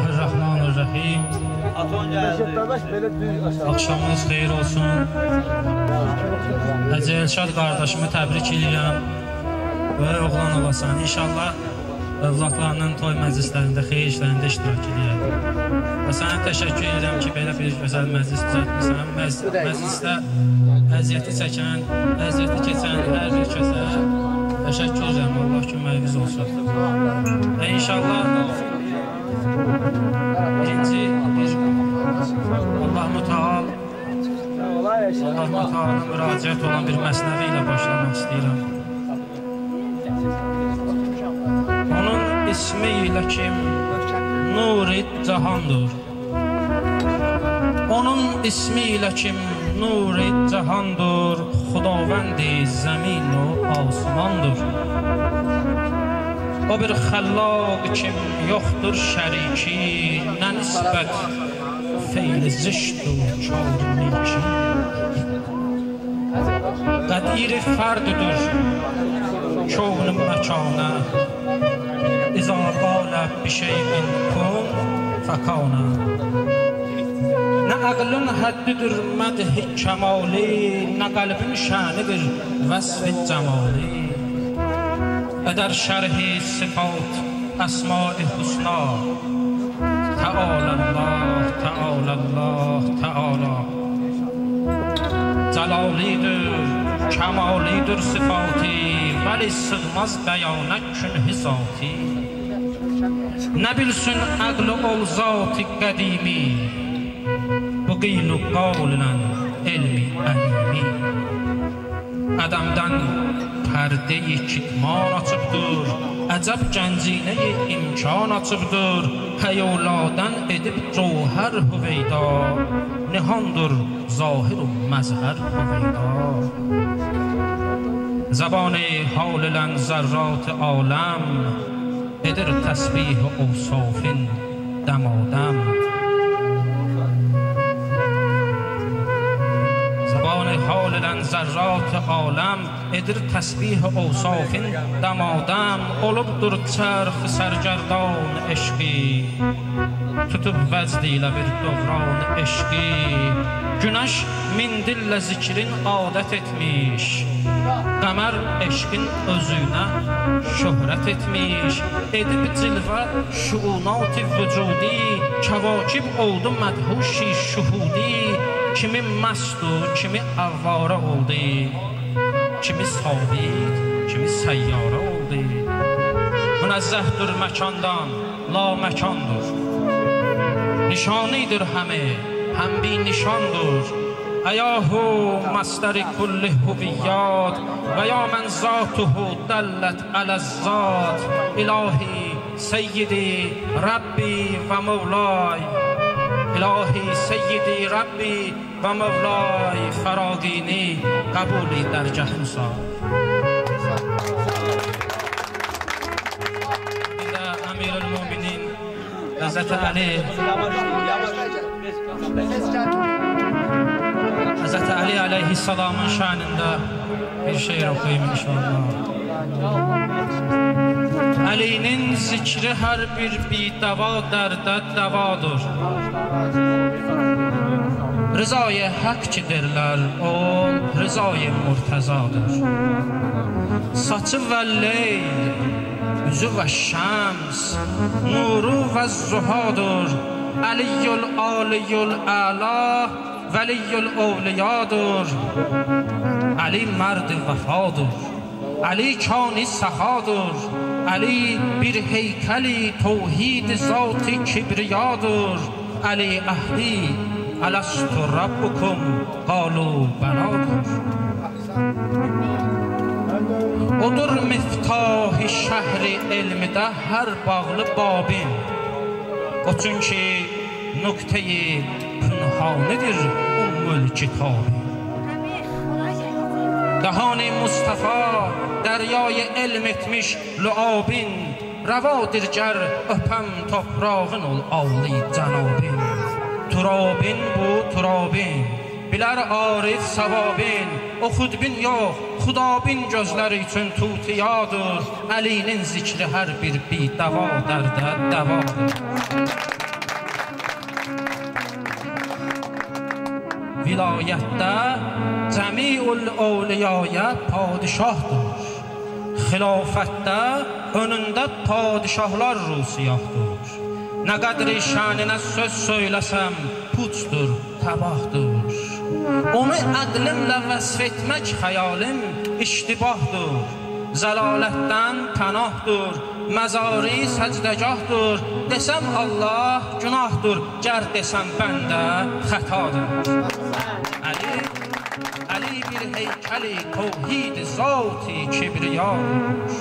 Bismillahirrahmanirrahim. Axşamınız xeyir olsun. Hacı Elşad qardaşımı təbrik edirəm. Və oğlan olasan. İnşallah övladlarının toy məclislərində, xeyir işlərində iştirak edəyək. Və sənə təşəkkür edirəm ki, belə bir gözəl məclis düzəltmisən. Məz məclisdə əziyyəti çəkən, əziyyəti keçən hər bir kəsə təşəkkür edirəm. Allah köməyiniz olsun. Və inşallah Birinci, Allah-u Teal Allah-u Teala'nın müraciət olan bir məsnəvi ilə başlamaq istəyirəm. Onun ismi ilə kim? Nuri Cahandur. Onun ismi ilə kim? Nuri Cahandur. Xudovəndi zəmin o asumandur. O bir xəllaq kim yoxdur şəriki, nə nisbət feyli zişdur kar neki. Qədiri fərdüdür kovn məkana, İza qalə bi şeyin kun fəkana. Nə əqlün həddidir mədhi kəmali, nə qəlbin şənidir vəsvi cəmali. و در شرح صفات اسماء حسنا تعال الله تعال الله تعال جلالی در کمالی در صفاتی ولی سغمز بیانک کن حساتی نبیل سن اقل اول ذات قدیمی. بقیل قولن علمی علمی ادم دن pərdə-i kitman açıbdır, əcəb gəncinə-i imkan açıbdır, həyoladan edib cövhər hüveyda, nihandır zahir و مظهر هویدا زبان حال لن ذرات عالم ادر تسبیح حال در عالم ادر تسبیح او صافین دم آدم قلوب در چرخ سرگردان عشقی. تطب وزدی لبر دوران عشقی. جنش من دل لذکرین عادت اتمیش دمر عشقین ازینا شهرت اتمیش ادب زلو شعونات وجودی کواکب اودم مدهوشی شهودی. Kimi məstu, kimi əvvarə oldu Kimi sabit, kimi səyyarə oldu Münezzəhdir məkandan, la məkandır نشانیدر همه هم بی نشاندر ایاهو مصدر کل هویات و یا من ذاته دلت علی الذات الهی سیدی ربی و مولای الهی سیدی ربی و مولای فراگینی قبولی در جهان سا. امیر المومنین حضرت علی. Hazreti Ali aleyhisselamın şanında bir şiir okuyayım inşallah. Ali'nin zikri her bir bidava dərdə davadır. Rızayı hak ki derlər, o rızayı murtazadır. Saçı və leyl, üzü və şəms, nuru və zuhadır. Aliyyul aliyul əla, veliyyül evliyadır. Ali مرد وفاdır. Ali kani sahadır. علی بیر هیکلی توحید ذات کبریادر. علی اهلی علست رب بکن قالو بنا کن ادر مفتاح شهر علم ده هر باغل بابی و چونکه نکته پنهانه دیر اون ملک تابی دهان مصطفی دریای علمت میش لعابین روا درجر اپم تا راغن و آلی جنابین. ترابین بو ترابین بلر آریف سوابین. او خود بین یا خدا بین جزلر ایتون توتیادر علینین زکر هر بیر بی دوا درده دوا. درده vilayətdə cəmiul awliyaya padişahdır. Xilafətdə önündə padişahlar rusiyahdır. Nə qədri şəninə söz söyləsəm, puçdur, təbahdır. Onu əqlimlə vəsf etmək xəyalim iştibahdır. Zəlalətdən pənahdır, məzari səcdəgahdır. Desəm Allah günahdır, gər desəm bəndə xətadır. علی بیر حیکلی توحید ذاتی کبریاش.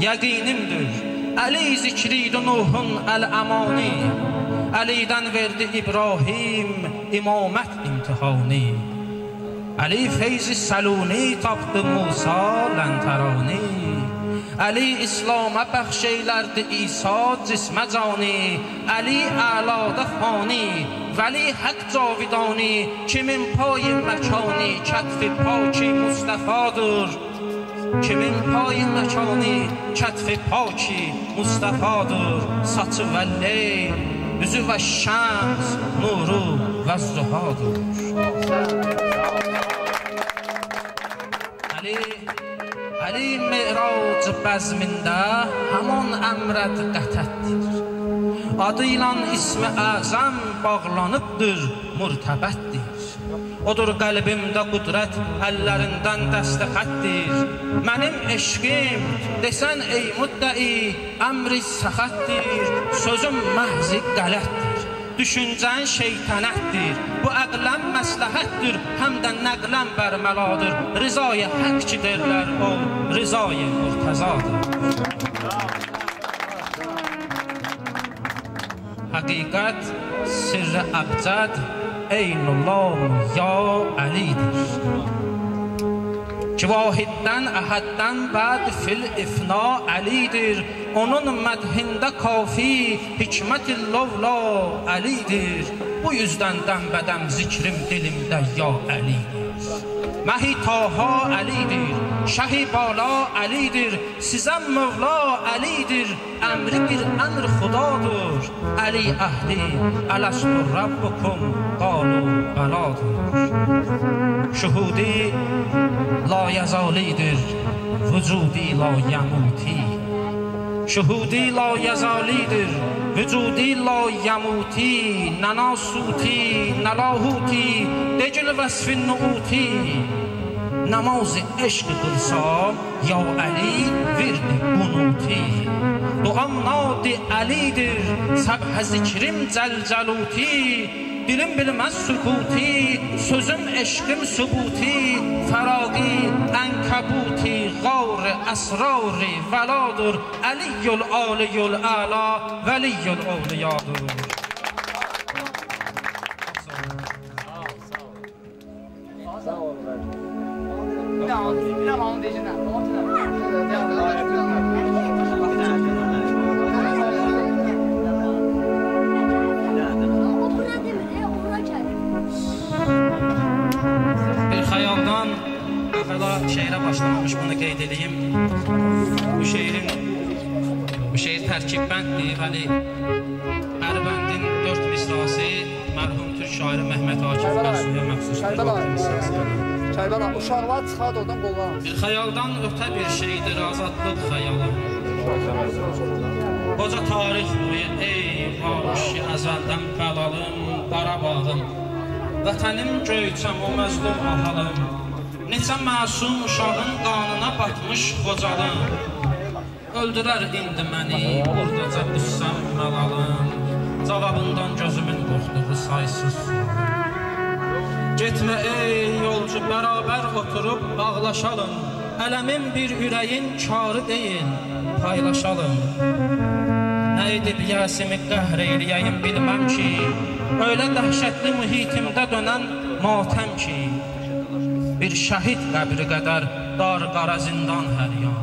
یقینیم دوی علی زکرید و نوحن الامانی. علی دن ابراهیم امامت امتحانی. علی فیض سلونی تاقد موسا لنترانی علی اسلام بخشی لرد ایسا جسم جانی. علی اعلاد خانی ولی حق جاویدانی که من پای مکانی کتف پاچی مصطفی دور که من پای مکانی کتف پاک مصطفی دور. ساچ و لیل و شمس نورو و زهادور علی علی معراج بزمنده همان امرت قطعتdir Adı ilə ismi əzəm bağlanıbdır, mürtəbətdir. Odur qəlbimdə qudrət, əllərindən dəstə xətdir. Mənim eşqim, desən ey müddəi, əmri səxətdir, sözüm məhzi qələtdir. Düşüncən şeytanətdir, bu əqləm məsləhətdir, həm də nəqləm bərməladır. Rizaya həq ki derlər o, rizaya murtazadır. Həqiqət, sirrə əbcəd, eynullah ya Əlidir. Ki vahiddən, əhəddən bəd fil ifna Əlidir. Onun mədhində kafi hikmət lovla Əlidir. Bu yüzdən dəm-bədəm zikrim dilimdə ya Əlidir. مهی تاها علی دیر شهی بالا علی دیر سیزم مولا علی دیر امری بیر امر خدا دور علی اهلی الاسم رب بکن قالو بلا دور شهودی لا یزالی دیر وجودی لا یموتی شهودی لا یزالیدر وجودی لا یموتی ننا سوتی نلا هوتی دجل وصف نموتی نماز عشق قلسا یا علی ورد بنوتی دوام نادی علیدر سبح ذکرم جل جلوتی dilim bilmez sükuti Sözüm eşkim subuti Faragi ankabuti Gavri esrari veladır Aliyyul aliyul ala Veliyyul avliyadur Sağ ol. Sağ ol. Sağ ol. Sağ ol. Sağ ol. Sağ ol. Edeyim. Bu şeirin bu şeir tərkibbənddir, bəli. Hər bəndin 4 misrası mərhum türk şairi Məhməd Akif Məhsuya məxsusdur. Kərbəla. Kərbəla, uşaqlar çıxart oradan qollan. Bir xəyaldan ötə bir şeydir azadlıq xəyalı. Qoca tarix boyu ey vahşi əzəldən bəlalım, Qarabağım. Vətənim göyçəm o məzlum ahalım. Neçə məsum uşağın qanına batmış qocalım. Öldürər indi məni, buradaca düşsəm məlalım. Cavabından gözümün qorxduğu saysız. Getmə ey yolcu bərabər oturub ağlaşalım. Ələmin bir ürəyin karı deyil, paylaşalım. Nə edib yəsimi qəhr eyləyəyim bilməm ki, Öyle dəhşətli mühitimdə dönən matəm ki, Bir şəhid qəbri qədər dar qara zindan hər yan.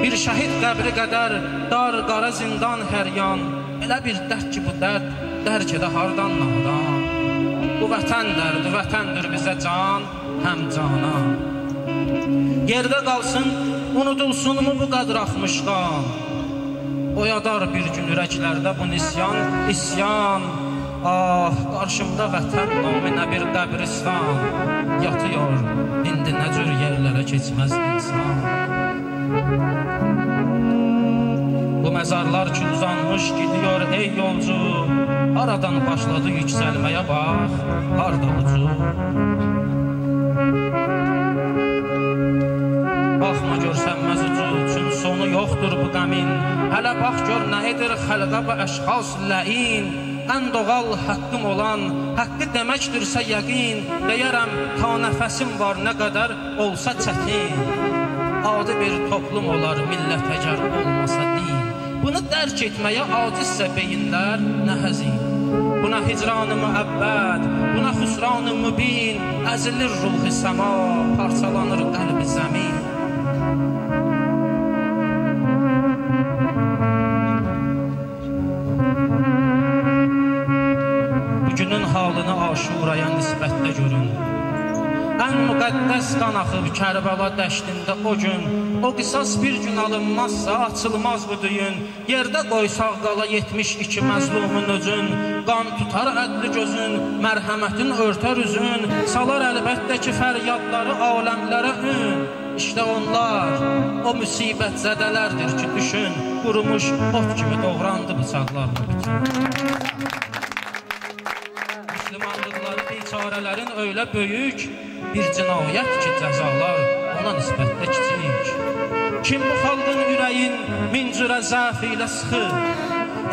Bir şəhid qəbri qədər dar qara zindan hər yan. Elə bir dərd ki bu dərd, dərk edə hardan nadan. Bu vətən dərdi, vətəndir bizə can, həm cana. Yerdə qalsın, unudulsunmu bu qədr axmış qan? Oyadar bir gün ürəklərdə bu nisyan, isyan. Ah, qarşımda vətən naminə bir qəbristan yatıyor. İndi nə cür yerlərə keçməz insan. Bu məzarlar ki uzanmış gidiyor ey yolcu. Aradan başladı yüksəlməyə bax, harda ucu. Baxma görsənməz ucu, üçün sonu yoxdur bu qəmin. Hələ bax gör nə edir xəlqə və əşxas ləin. Ən doğal haqqım olan, haqqı deməkdirsə yəqin, deyərəm ta nəfəsim var nə qədər olsa çətin. Adi bir toplum olar millət əgər olmasa din. Bunu dərk etməyə acizsə beyinlər nə həzin. Buna hicranı müəbbəd, buna xüsranı mübin, əzilir ruhi səma, parçalanır qəlbi zəmin. Müqəddəs qan axıb Kərbəla dəştində o gün. O qisas bir gün alınmazsa açılmaz bu düyün. Yerdə qoysaq qala 72 məzlumun özün. Qan tutar ədli gözün, mərhəmətin örtər üzün. Salar əlbəttə ki fəryadları aləmlərə ün. İşte onlar o müsibət zədələrdir ki düşün. Qurumuş ot kimi doğrandı bıçaqlarla bütün. Müslümanlıqları biçarələrin öylə böyük bir cinayət ki, cəzalar ona nisbətdə kiçik. Kim bu xalqın ürəyin min cürə zəf ilə sıxır,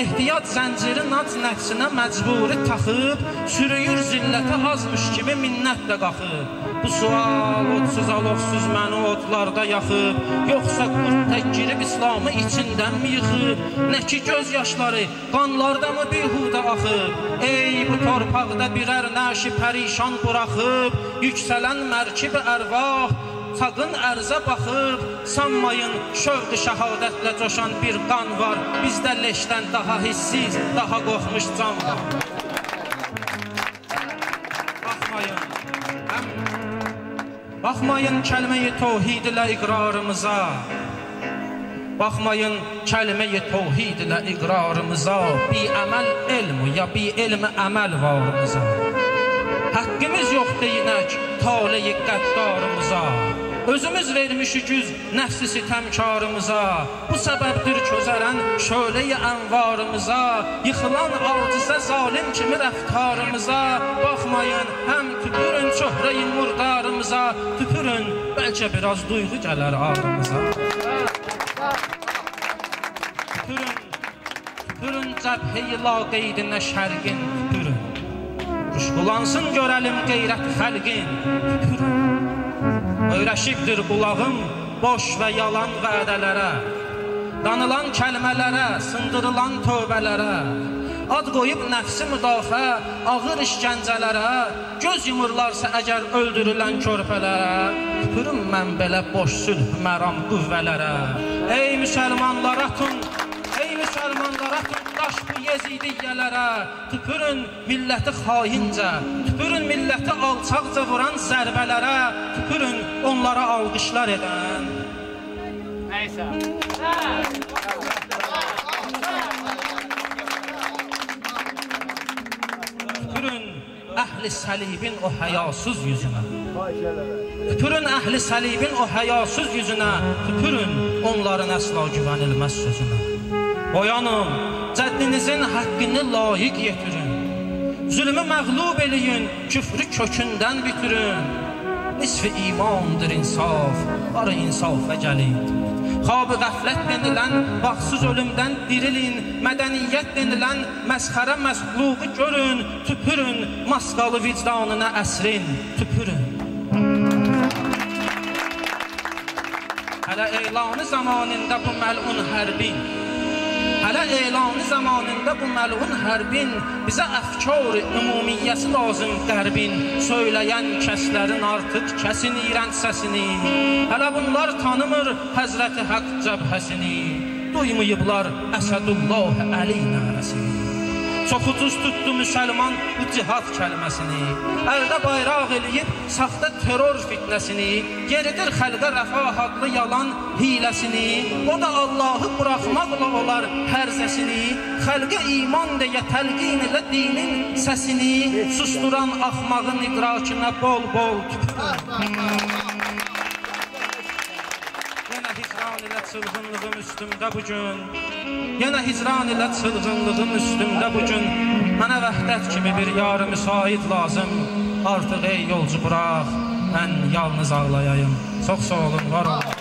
ehtiyat zənciri nac nəfsinə məcburi taxıb, sürüyür zillətə azmış kimi minnətlə qaxıb. Bu sual odsuz aloqsuz məni otlarda yaxıb, yoxsa qurd tək girib İslamı içindənmi yıxıb? Nə ki göz yaşları qanlarda mı bihudə axıb? Ey bu torpaqda birər nəşi pərişan buraxıb, yüksələn mərkibi ərvah Saqın ərzə baxıb, sanmayın şövq-ü şəhadətlə coşan bir qan var. Bizdə leşdən daha hissiz, daha qorxmuş can var. Baxmayın kəlmə-i təvhid ilə iqrarımıza. Baxmayın kəlmə-i təvhid ilə iqrarımıza. Bi əməl elm ya bi elm əməl varımıza. Haqqımız yox deyinək taleyi qəddarımıza. Özümüz vermişik yüz nəfsi sitəmkarımıza. Bu səbəbdir çözərən şöləyi ənvarımıza. Yıxılan acizə zalim kimi rəftarımıza. Baxmayın, həm tüpürün çöhrəyi murdarımıza. Tüpürün, bəlkə biraz duyğu gələr ağrımıza. Tüpürün, tüpürün cəbhəyi laqeydinə şərqin tüpürün. Kuşkulansın görelim qeyrət xəlqin tüpürün. Öyrəşibdir qulağım boş və yalan vədələrə, danılan kəlmələrə, sındırılan tövbələrə, ad qoyub nəfsi müdafiə, ağır işgəncələrə, göz yumurlarsa əgər öldürülən körpələrə, tüpürüm mən belə boş sülh məram qüvvələrə. Ey müsəlmanlar atın, ey müsəlmanlar atın daş bu yezidiyyələrə, tüpürün milləti xaincə, tüpürün milləti alçaqca vuran zərbələrə, tüpürün onlara alqışlar edən. Neyse. Tüpürün əhli səlibin o həyasız yüzünə. Tüpürün əhli səlibin o həyasız yüzünə, tüpürün onların əsla güvənilməz sözünə. Oyanın, cəddinizin haqqını layiq yetirin. Zülmü məğlub eləyin, küfrü kökündən bitirin. Nisfi imandır insaf, arı insafa gəlin. Xab-ı qəflət denilən baxsız ölümdən dirilin, mədəniyyət denilən məsxərə məsluğu görün, tüpürün maskalı vicdanına əsrin, tüpürün. Hələ elanı zamanında bu məlun hərbin, Hələ elanı zamanında bu məlun hərbin bizə əfkar ümumiyyəsi lazım qərbin söyləyən kəslərin artıq kəsin iyrənc səsini. Hələ bunlar tanımır Həzrəti Haqq cəbhəsini. Duymayıblar Əsədullah Əli nərəsini. Çox ucuz tutdu müsəlman bu cihad kəlməsini. Əldə bayraq eləyib saxta terror fitnəsini, yeridir xəlqə rəfah adlı yalan hiləsini. O da Allahı buraxmaqla olar hərzəsini, xəlqə iman deyə təlqin elə dinin səsini, susturan axmağın idrakına bol-bol Yenə hicran ilə çılğınlığım üstümdə bu gün. Yenə hicran ilə çılğınlığım üstümdə bu gün. Mənə vəhdət kimi bir yarı müsait lazım. Artıq ey yolcu burax, mən yalnız ağlayayım. Çox sağ olun, var olun.